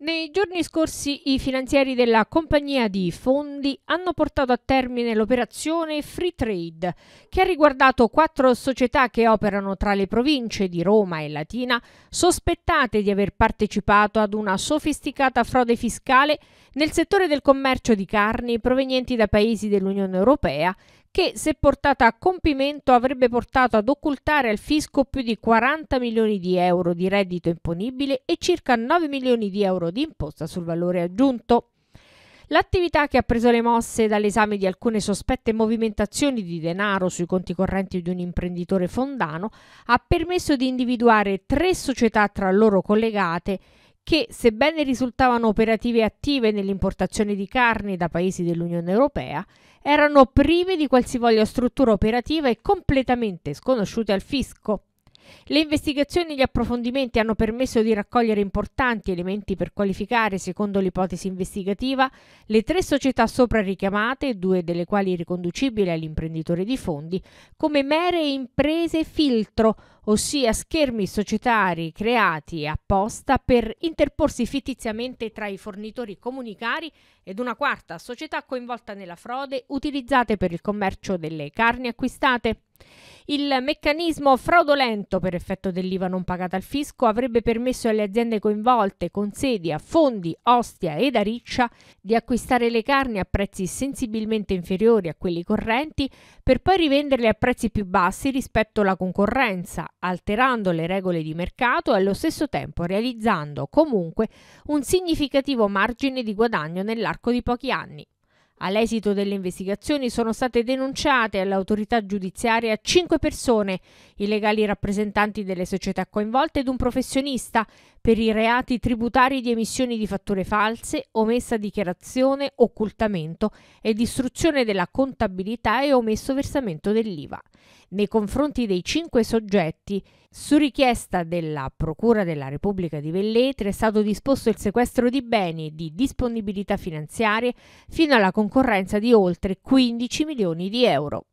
Nei giorni scorsi i finanzieri della compagnia di fondi hanno portato a termine l'operazione Free Trade, che ha riguardato quattro società che operano tra le province di Roma e Latina, sospettate di aver partecipato ad una sofisticata frode fiscale nel settore del commercio di carni provenienti da paesi dell'Unione Europea che, se portata a compimento, avrebbe portato ad occultare al fisco più di 40 milioni di euro di reddito imponibile e circa 9 milioni di euro di imposta sul valore aggiunto. L'attività che ha preso le mosse dall'esame di alcune sospette movimentazioni di denaro sui conti correnti di un imprenditore fondano ha permesso di individuare tre società tra loro collegate che, sebbene risultavano operative attive nell'importazione di carni da paesi dell'Unione Europea, erano prive di qualsivoglia struttura operativa e completamente sconosciute al fisco. Le investigazioni e gli approfondimenti hanno permesso di raccogliere importanti elementi per qualificare, secondo l'ipotesi investigativa, le tre società sopra richiamate, due delle quali riconducibili all'imprenditore di fondi, come mere imprese filtro, ossia schermi societari creati apposta per interporsi fittiziamente tra i fornitori comunicari ed una quarta società coinvolta nella frode utilizzate per il commercio delle carni acquistate. Il meccanismo fraudolento per effetto dell'IVA non pagata al fisco avrebbe permesso alle aziende coinvolte con sedi a Fondi, Ostia ed Ariccia di acquistare le carni a prezzi sensibilmente inferiori a quelli correnti per poi rivenderle a prezzi più bassi rispetto alla concorrenza, alterando le regole di mercato e allo stesso tempo realizzando comunque un significativo margine di guadagno nell'arco di pochi anni. All'esito delle investigazioni sono state denunciate all'autorità giudiziaria cinque persone, i legali rappresentanti delle società coinvolte ed un professionista, per i reati tributari di emissioni di fatture false, omessa dichiarazione, occultamento e distruzione della contabilità e omesso versamento dell'IVA. Nei confronti dei cinque soggetti su richiesta della Procura della Repubblica di Velletri è stato disposto il sequestro di beni e di disponibilità finanziarie fino alla concorrenza di oltre 15 milioni di euro.